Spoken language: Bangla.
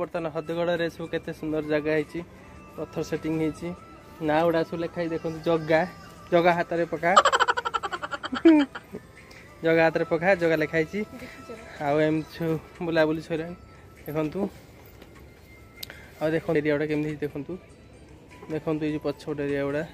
বর্তমান হ্রদগড় এসব কেতে সুন্দর জায়গা হয়েছি পথর সেটিং হয়েছি না গুড়া সব লেখা দেখুন জগা জগা হাতরে পকা জগা হাতরে পকা জগা লেখা হয়েছি আমছু বুলাবুলি সরে দেখুন আউ দেখুন এরিয়া গুড়া কেমন দেখুন দেখুন এই যে পছ গোটে এরিয়া গুড়া